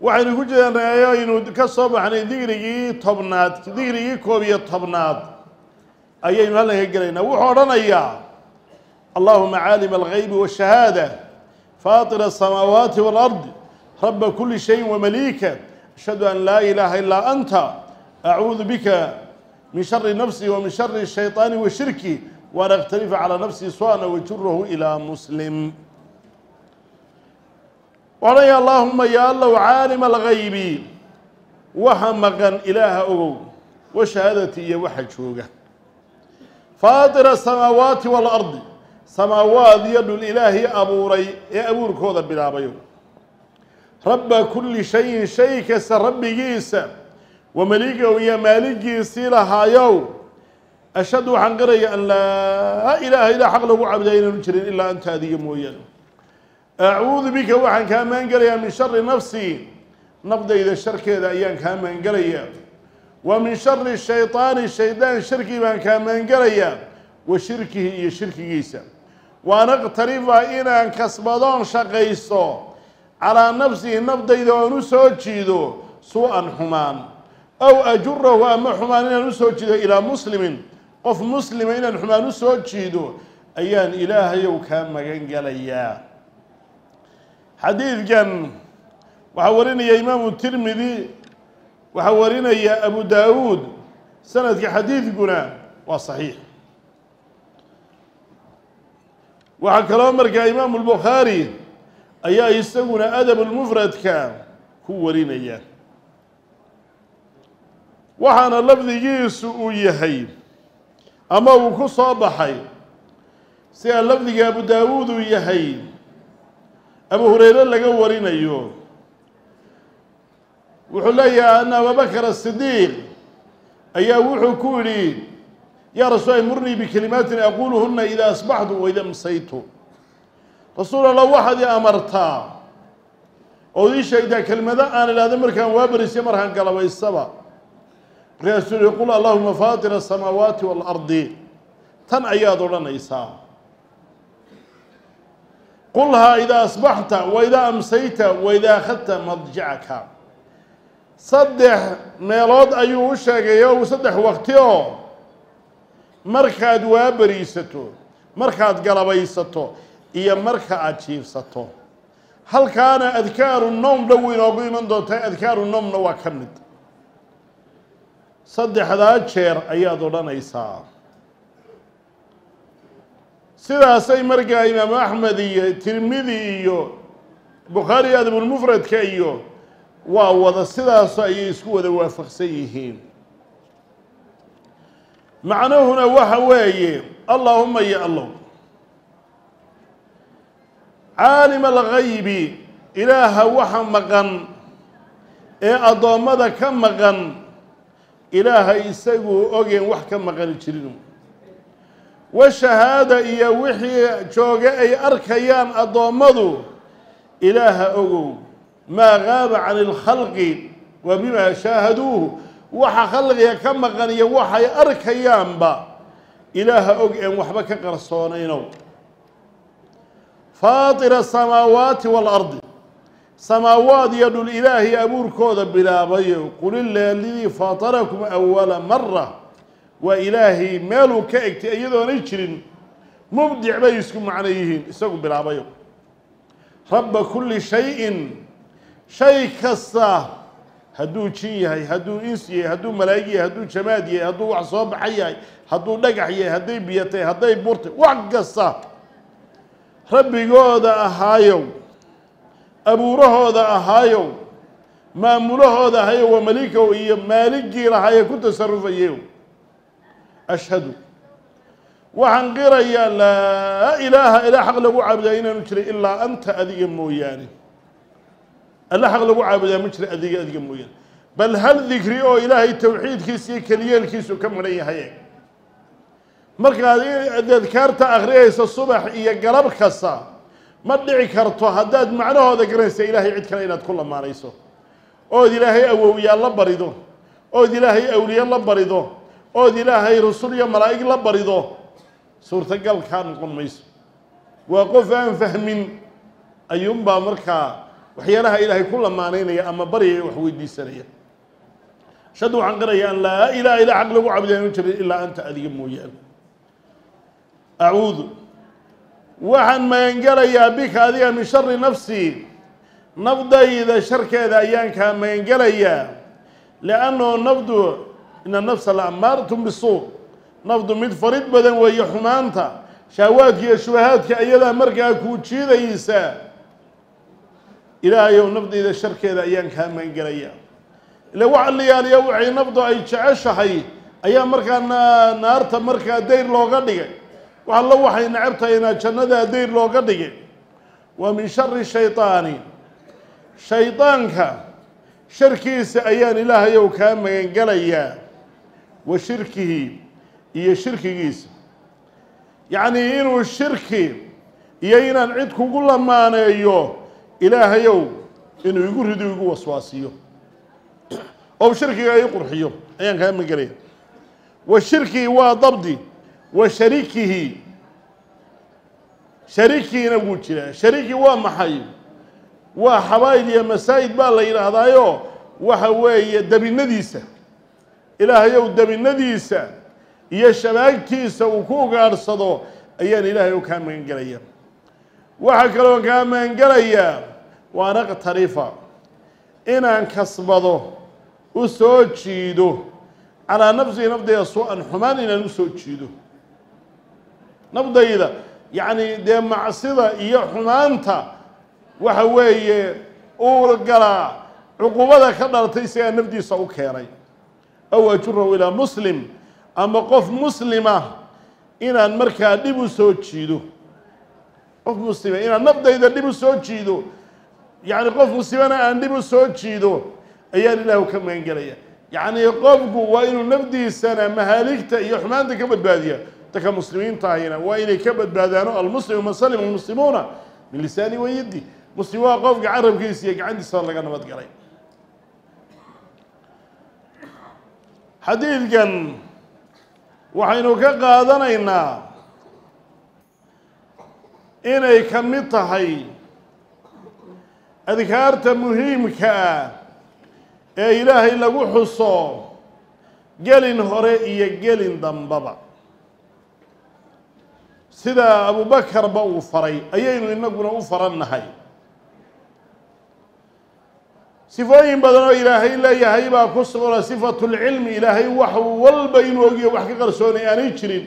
وحين يقولون أن أنا كسب عن ديري طبنات ديري كوبية طبنات. أي مالا هيكلينا وحورنا يا. اللهم عالم الغيب والشهادة فاطر السماوات والأرض رب كل شيء ومليكة أشهد أن لا إله إلا أنت. أعوذ بك من شر نفسي ومن شر الشيطان وشركي وأنا أختلف على نفسي سواء وجره إلى مسلم. ولي اللهم يا الله عالم الغيب وهمغن إله أبو وشهادتي وحجوك فاطر السماوات والأرض سماوات يد الإله أبو ري أبو ركوذ بلا بيو رب كل شيء شيء شيك رب جيس ومليك ويا مالك سيرها يو أشهد عن قري أن لا إله إلا حق له عبدين من إلا أنت هذه مويا acuudu bika waxaan kaa maangelayaa min shari nafsii nafdayda sharkeeda ayaan kaa maangelayaa wa min shari shayطaani shaydaan sharkii baan kaa maangelayaa wa shirkihi iyo shirkigiisa waan aqtarifa inaan kasbadoon shaqaysto calaa nafsihi nafdayda oon u soo jiido suu-an xumaan aw ajurahu ama xumaan inaan u soo jiido ilaa muslimin qof muslima inaan xumaan u soo jiido ayaan ilaahayow kaa magan gelayaa حديث كان وحورين يا إمام الترمذي وحورين يا أبو داود. سنة حديث قنا وصحيح. وحكى الأمر إمام البخاري أيا يستمون أدب المفرد كان هو ورين إياه وحنا لفظ يسوء يهي أما وكو صابحي. سيا لفظ أبو داوود داود هي أبو هريرة لقى ورين أيوه وحليا أنا أبو بكر الصديق أي وحكولي يا رسول مرني بكلمات أقولهن إذا أصبحت وإذا مسيت رسول الله واحد يا أمرتا أو ذي شيء ذا كلمة ذا أنا لا ذمر كان وابرس يمرها قلبي السبع رسول يقول اللهم فاطر السماوات والأرض تن أياد لنا إسحاق qulhaa idaa asbaxta waidaa amsayta waidaa akhadta madjacaka saddex meelood ayuu u sheegay o saddex waqti oo markaad waabariisato markaad galabaysato iyo marka aada jiifsato halkaana adkaaru nowm dhow inoogu iman doontaa adkaaru nowmna waa ka mid saddexdaa jeer ayaad odhanaysaa sidaasay markaa imaamu axmed iyo tirmidi iyo bukhaari adabulmufradka iyo waa wada sidaaso ayay isku wada waafaqsan yihiin. Macnuhuna waxa weeye allaahuma ya allow caalima algaybi ilaaha waxa maqan ee addoommada ka maqan ilaaha isaguu ogeen wax ka maqani jirin washahaada iyo wixii jooga ay arkayaan addoommadu ilaaha ogow maa gaaba can ilkhalqi wa bimaa shaahaduuhu. Waxa khalqiga ka maqan iyo waxay arkayaanba ilaaha og een waxba ka qarsoonaynow faatira asamaawaati waalardi samaawaad iyo dhul ilaahay abuurkooda bilaabayo. Qul iladii faatarakum awala mara waa ilaahay meeluu ka egtay iyadoonay jirin. Mubdic bay isku macno yihiin isagu bilaabayo. Rabba kulli shayin shay kasta hadduu jin yahay hadduu ins yahay hadduu malaa'ig yahay hadduu jamaad yahay hadduu wax soo baxa yahay hadduu dhagax yahay hadday biyatay hadday burtay wax kasta. Rabbigooda ahaayow abuurahooda ahaayow maamulahooda ahayow waa malikow iyo maaligii lahaayee ku tasarufayeyow ashhadu. Waxaan qirayaa laa ilaaha ilaa xaq lagu caabudaa inaanu jiray ilaa anta adiga mooyaane. Alla xaq lagu caabudaa ma jira adiga adiga mooyaane. Bal hal dikri oo ilaahay towxiidkiisa iyo keliyeelkiisu ka maran yahay. Markaad adkaarta akhriyaysa subax iyo galab kasta ma dhici karto haddaad macnahooda garanaysa ilaahay cid kale inaad ku lamaanayso ood ilaahay awowyaa la barido. Ood ilaahay awliye la barido ood ilaahay rasul iyo malaa'ig la barido suurtagal kaa noqon mayso. Waa qof aan fahmin ayuunbaa markaa waxyaalaha ilaahay ku lamaanaynaya ama baryaya wax weydiisanaya. Ashhadu waxaan qiraya an laa ilaha ilaa xaq lagu caabuday aanu jirin ilaa anta adiga mooyaane. Acuudu. Waxaan magangelayaa bika adiga min shari nafsii nafdayda sharkeeda ayaan kaa magangelayaa liannahu nafdu ina nafsa la amaaratun bisuu nafdu mid farid badan weeye xumaanta shahwaadka iyo shubahaadka iyadaa markaa kuu jiidaysa ilaahayow nafdayda sharkeeda ayaan kaa magangelayaa ila waxa la yaaliya waxay nafdu ay jeceshahay ayaa markaa naarta markaa dayr looga dhigay wax allo waxay necabtahayna jannadaa dayr looga dhigay wa min shari shaydaani shaydaanka sharkiisa ayaan ilaahayow kaa magangelayaa wa shirkihi iyo shirkigiisa yacnii inuu shirki iyo inaan cid kugu lamaaneeyo ilaahayow inuu igu rido igu waswaasiyo. Oo shirkiga ii qurxiyo ayaan kaa magangelaya wa shirkihi waa dabdi wa sharikihi. Sharikiina wuu jiraa. Shariki waa maxay? Waa xabaa'il iyo masaa'id baa la yidhaahdaayo waxa weeye debinadiisa ilaahayow debinadiisa iyo shabaagtiisa uu ku ugaadhsado ayaan ilaahay u kaa magangelaya waxaa kaloo kaa magangelayaa waan aqtarifa inaan kasbado u soo jiido. Calaa nafsihi nafdayda su'an xumaan inaan u soo jiido. Nafdayda yacni dee macsida iyo xumaanta waxa weeye uu galaa cuqubada ka dhalatay isagaa nafdiisa u keenay أو أجره إلى مسلم. أما قف مسلمة إن المركة لبو سوتشيدو قف مسلمة إن النبضة إذا لبو سوتشيدو يعني قف مسلمة أن لبو سوتشيدو أيان الله كم ينقلي يعني قفك وإن نبدي سنة مهالك يحمان دك بادية. تك مسلمين طاهينا. وإن كبد بادانو المسلم ومسلم المسلمون. من لساني ويدي. مسلمة قفك عرب كيسيك عندي صار لك أنا ما تقرأي. Xadiidkan waxaynu ka qaadanaynaa inay ka mid tahay adkaarta muhiimka ah ee ilaahay lagu xuso gelin hore iyo gelin dambaba. Sida abubakarba uu faray ayaynu inaguna u farannahay sifooyin badan oo ilaahay leeyahay baa ku sugna sifatu lcilmi ilaahay wax walba inuu ogiyo wax ka qarsoonay aanay jirin.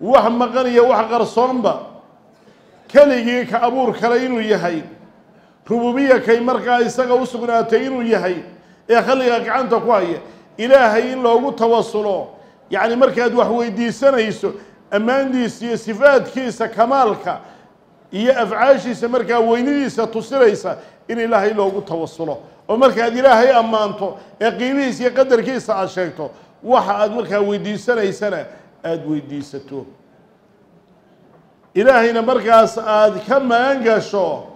Wax maqan iyo wax qarsoonba keligii ka abuur kale inuu yahay. Rububiya kay markaa isaga u sugnaatay inuu yahay ee khalliga gacanta ku haya. Ilaahay in loogu tawasulo yacni markaad wax weydiisanayso ammaandiisa iyo sifaadkiisa kamaalka iyo afcaashiisa markaa weynidiisa tusinaysa in ilaahay loogu tawasulo. Oo markaad ilaahay ammaanto ee qiimihiisa iyo qadarkiisa aada sheegto waxa aad markaa weydiisanaysana aada weydiisato. Ilaahayna markaas aada ka magan gasho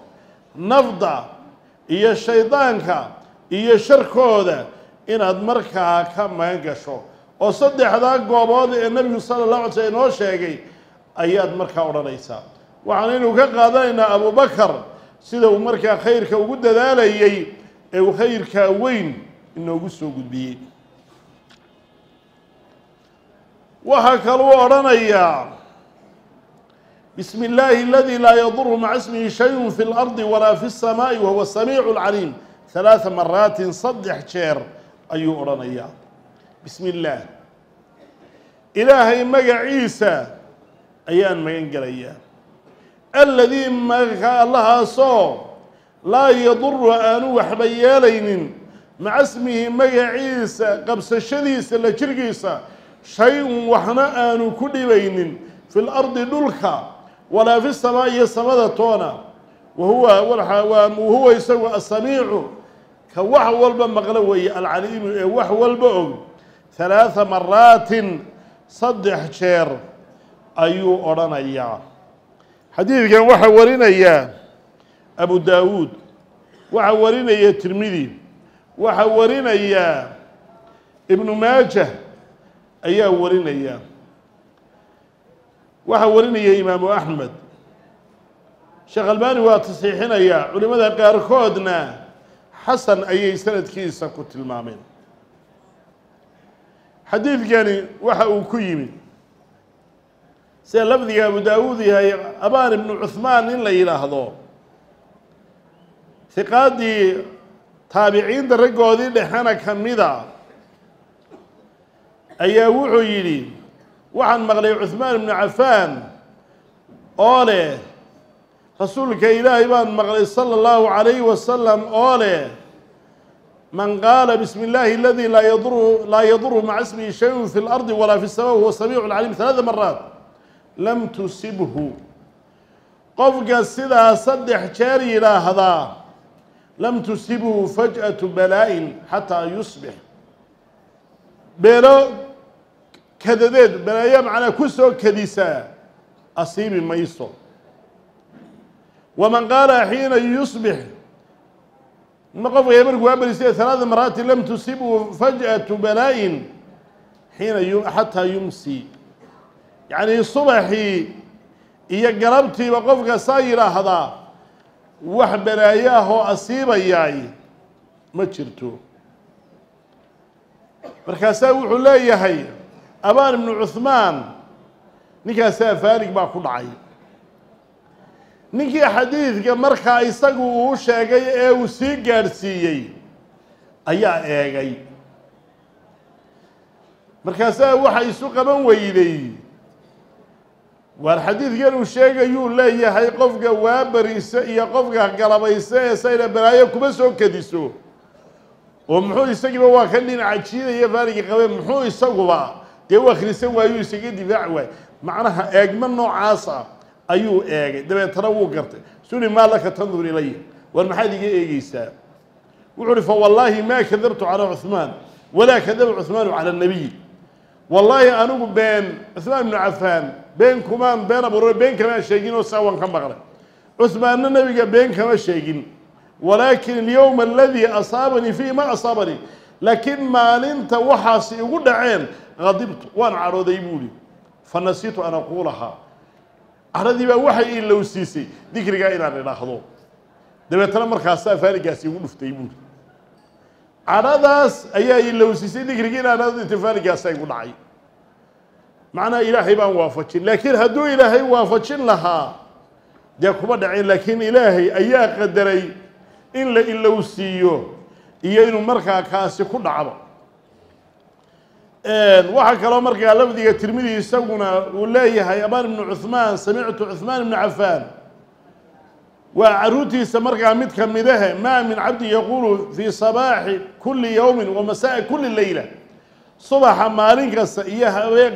nafda iyo shaydaanka iyo sharkooda inaad markaa ka magan gasho oo saddexdaa goobood ee nebigu sala allahu alay slm inoo sheegay ayaad markaa odhanaysaa waxaanaynu ka qaadanaynaa abubakar sida uu markaa khayrka ugu dadaalayey ee uu khayrkaa weyn inoogu soo gudbiyey waxaa kaluu odhanayaa bismi illaahi aladii laa yaduru maca ismihi shayun fi اlardi walaa fi الsamaaءi wahuwa samiicu اlcaliim halaaa maraatin saddex jeer ayuu odhanayaa bismi illaah ilaahay magaciisa ayaan magan gelayaa aladii maka allahaasoo laa yaduru aanu waxba yeelaynin maca ismihi magaciisa qabsashadiisa la jirkiisa shay-un waxna aanu ku dhibaynin fi lardi dhulka walaa fi samaa iyo samada toona wahuwa wahuwa isagu asamiicu ka wax walba maqlo weeye alcaliimu ee wax walba og halaatha maraatin saddex jeer ayuu odhanayaa xadiidkan waxaa warinaya abu daawuud waxaa warinaya tirmidi waxaa warinaya ibnu maajah ayaa warinaya. Waxaa warinaya imaamu axmed sheekh albani waa tasiixinayaa culimmada qaarkoodna xasan ayay sanadkiisa ku tilmaameen. Xadiidkani waxa uu ku yimid sida lafdiga abu daawuud yahay abaan ibnu cuhmaan in la yidhaahdo hiqaaddii taabiciinta raggoodii dhexena ka mida ayaa wuxuu yidhi waxaan maqlay cuhmaan ibnu cafaan oo leh rasuulka ilaahay baan maqlay sala allahu calayhi wasalam oo leh man qaala bismi illaahi aladii laa yaduru laa yaduru maca ismihi shayun fi lardi walaa fi sama huwa samiicu lcalim halaada maraat lam tusibhu. Qofka sidaa saddex jeer yidhaahdaa lam tusibhu faj'atu balaa-in xataa yusbix beelo kadadeed balaayo macnaa ku soo kadisaa asiibi mayso. Waman qaala xiina yusbix ma qofka markuu waa berisay halaada maraati lam tusibhu faj'atu balaa-in xiina xataa yumsi yacnii subaxii iyo galabtiiba qofka saa yidhaahdaa wax balaayo ah asiibayaay ma jirto. Markaasaa wuxuu leeyahay abaan ibnu cuhmaan ninkaasaa faalig baa ku dhacay. Ninkii xadiidka markaa isagu uu sheegay ee uu sii gaadhsiiyey ayaa eegay. Markaasaa waxa isu qaban weyday waar xadiidkan uu sheegayuu leeyahay qofka waabariisa iyo qofka galabaysa ee sayna balaayo kuma soo kadiso oo muxuu isagiiba waa ka dhinaca jiidaya faaliga qabeen muxuu isaguba. Dee u akhrisan waayuu isaga difaaci waay. Macnaha eegma ah ayuu eegay. Dabeetana wuu gartay. Suli maa laka tandur ilaya war maxaad iga eegeysaa wuxuu uhi fawallaahi maa kadabtu calaa cuhmaan walaa kadaba cuhmaanu cala nabiy wallaahi anigu been cuhmaan ibnu cafaan been kumaan been abuuro been kamaan sheegin oo saa waan ka maqlay cuhmaanna nebiga been kama sheegin walaakin alyowma aladii asaabanii fiihi ma asaabanii laakiin maalinta waxaasi igu dhaceen qadibtu waan cadhooday buuhi fa nasiitu an aquulahaa cadhadii baa waxay ilowsiisay dikrigaa inaan idhaahdo dabeetana markaasaa faaligaasi igu dhuftay buuhi cadhadaas ayaa ilowsiisay dikrigii inaan idhaahdo inta faaligaasa igu dhacay macnaha ilaahay baan waafajin. Laakiin hadduu ilaahay waafajin lahaa dee kuma dhaceen laakiin ilaahay ayaa qadaray in la ilowsiiyo iyo inuu markaa kaasi ku dhacdo. Waxaa kaloo markaa lafdiga tirmidi isaguna uu leeyahay abaan ibnu cuhmaan samictu cuhmaan ibnu cafaan. Waa caruurtiisa markaa mid ka midahe maa min cabdin yaquulu fii sabaaxi kuli yowmin wa masaa'i kuli subaxa maalin kasta iyo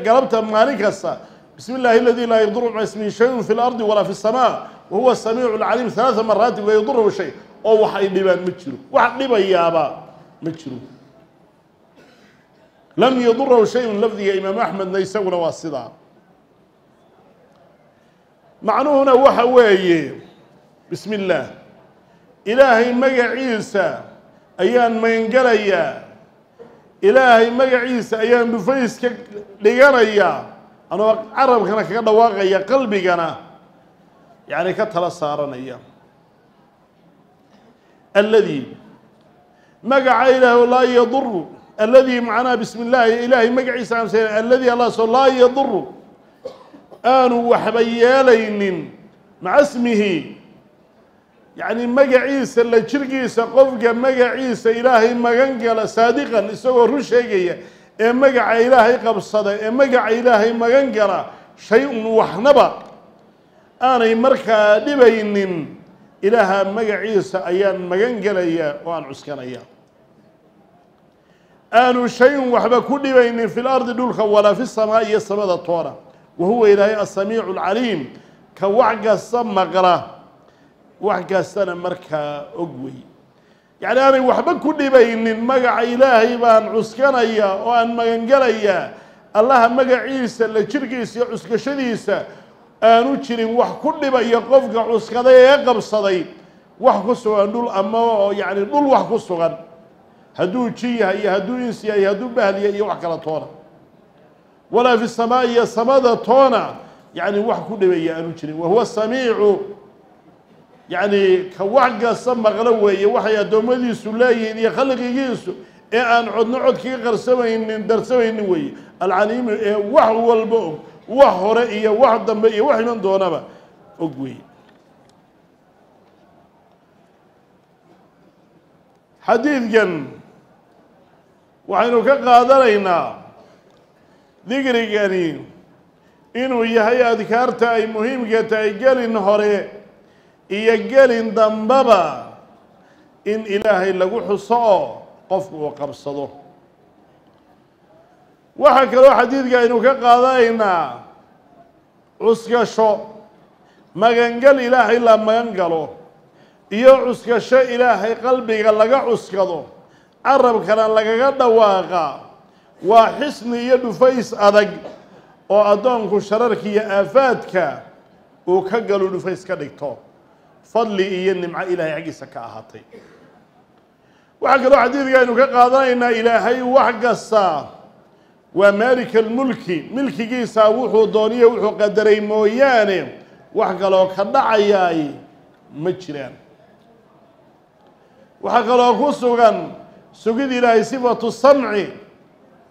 galabta maalin kasta. Bismi illaahi aladii laa yaduru maca shayun fi lardi walaa fi samaa. Wa huwa samiicu lcaliim halaaa maraatin wa yadurahu shay. Oo wax ay dhibaan ma jiro. Wax dhibayaaba ma jiro. Lam yadurahu shayun. Lafdiga imaam axmedna isaguna waa sidaa. Macnuhuna waxa weeye bismi illaah ilaahay magaciisa ayaan magangelayaa إلهي مجعيس أيام بفيس لقنا إياه أنا عرب كنا كنا واقعي قلبي كنا. يعني كتلا صارنا إياه الذي مجع إله لا يضر. الذي معنا بسم الله إلهي مجعيس عم سير. الذي الله صلى الله يضر. آن وحبيالين مع اسمه. Yacni magaciisa la jirkiisa qofka magaciisa ilaahay magan gala saadiqan isagoo run sheegaya ee magaca ilaahay qabsada ee magaca ilaahay magan gala shay-un waxnaba. Aanay markaa dhibaynin ilaaha magaciisa ayaan magan gelaya oo aan cuskanaya. Aanu shay-un waxba ku dhibaynin fi lardi dhulka walaa fi samaa iyo samada toona wa huwa ilaahay asamiicu alcaliim ka wax kasta maqla wax kastana markaa og wey. Yacni aanay waxba ku dhibaynin magaca ilaahay baan cuskanaya oo aan magangelayaa allaha magaciisa la jirkiisa iyo cuskashadiisa aanu jirin wax ku dhibaya qofka cuskaday ee qabsaday. Wax ku sugan dhul ama yacni dhul wax ku sugan. Hadduu ji yahay iyo hadduu insi yahay hadduu bahliya iyo wax kala toona. Walaa fi samaa iyo samada toona yacni wax ku dhibaya aanu jirin. Wahuwa samiicu yacni ka wax kasta maqlo weeye waxay addoommadiisu leeyihiin iyo khalqigiisu ee aan codno codkii qarsamaynin darsamaynin weeye. Alcaliimu ee wax walba og wax hore iyo wax dambe iyo wax iman doonaba og weeye. Xadiidkan waxaynu ka qaadanaynaa dikrigani inuu yahay adkaarta ay muhiimka tahay gelin hore iyo gelin dambaba in ilaahay lagu xuso oo qofku uu qabsado. Waxaa kaloo xadiidka aynu ka qaadanaynaa cuskasho magangel ilaahay la magan galo iyo cuskasho ilaahay qalbiga laga cuskado carabkana lagaga dhawaaqa waa xisni iyo dhufays adag oo addoonku shararka iyo aafaadka uu ka galo dhufays ka dhigto fadli iyo nimco ilaahay xaggiisa ka ahaatay. Waxaa kaloo xadiidka aynu ka qaadanaynaa ilaahay wax kasta waa maalika almulki milkigiisa wuxuu dooniyo wuxuu qadaray mooyaane. Wax kaloo ka dhacayaay ma jiraan. Waxaa kaloo ku sugan sugid ilaahay sifatu samci.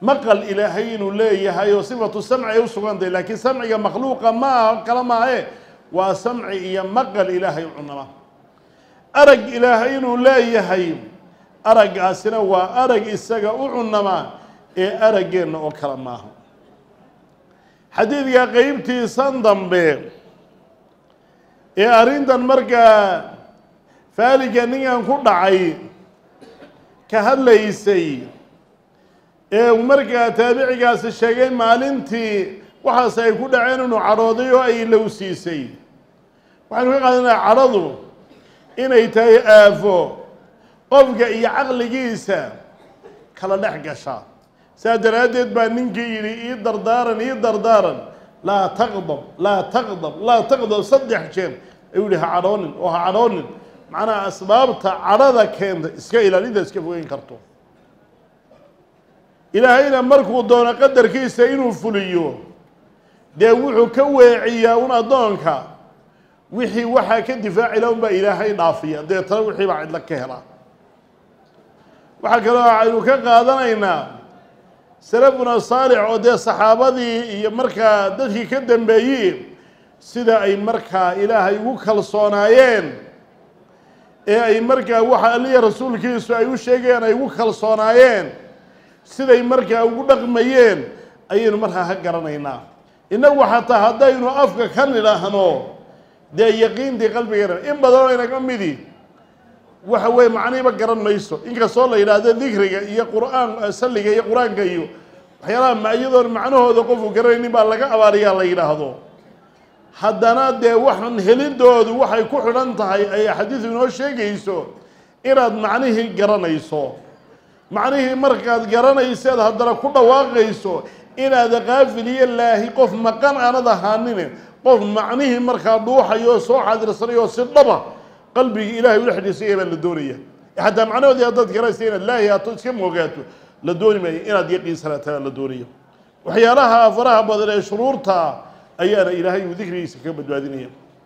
Maqal ilaahay inuu leeyahay oo sifatu samci ay u sugantahay laakiin samciga makhluuqa maaha kala maahe waa samci iyo maqal ilaahay cunama arag ilaahay inuu leeyahay araggaasina waa arag isaga u cunama ee araggeenna oo kale maaha. Xadiidka qeybtiisan dambe ee arrintan markaa faaliga ninkan ku dhacay ka hadlaysay ee markaa taabicigaasi sheegay maalintii waxaas ay ku dhaceen inuu cadhooday oo ay lowsiisay waxaynu ka qaadanaa cadhadu inay tahay aafo qofka iyo caqligiisa kala dhex gasha. Saa daraaddeed baa ninkii yidhi ii dardaaran ii dardaaran laa taqdab laa taqdab laa taqdab saddex jeer. Ayuu yihi ha cadhoonin oo ha cadhoonin macnaha asbaabta cadhada keenta iska ilaalinta iska fogeyn karto. Ilaahayna markuu doono qadarkiisa inuu fuliyo dee wuxuu ka weeciyaa un addoonka wixii waxaa ka difaaci la unbaa ilaahay dhaafiya. Deetana wixii baa cidlo ka helaa. Waxaa kaloo aynu ka qaadanaynaa salafuna saalix oo dee saxaabadii iyo markaa dadkii ka dambeeyey sida ay markaa ilaahay ugu kalsoonaayeen ee ay markaa waxa alliya rasuulkiisu ay u sheegayeen ay ugu kalsoonaayeen siday markaa ugu dhaqmayeen ayaynu markaa ka garanaynaa. Innagu xataa haddaynu afka ka nidhaahno dee yaqiintii qalbigeena in badanoo inaga midi. Waxa weye macnihiiba garan mayso. Inkastoo la yidhaahdo dikriga iyo qur'aan salliga iyo qur'aanka iyo waxyaalaha ma iyadoon macnahooda qofku garanaynin baa laga abaariyaa la yidhaahdo. Haddana dee waxaan helidoodu waxay ku xidhan tahay ay xadiidu inoo sheegayso inaad macnihii garanayso. Macnihii markaad garanayseed haddana ku dhawaaqayso inaad qaafil laahi qof maqan aanad ahaanin qof macnihii markaa dhuuxayo oo soo xaadirsanayo oo si dhaba qalbigii ilaahay ula xidhiisaya baa la doonaya. Xataa macnahoodii haddaad garanaysa inaad laahi haato iska moogaato. La dooni maayo inaad yaqiinsanaataa la doonaya waxyaalaha faraha badan ee shuruurta ayaana ilaahay uu dikrigiisa ka badbaadinaya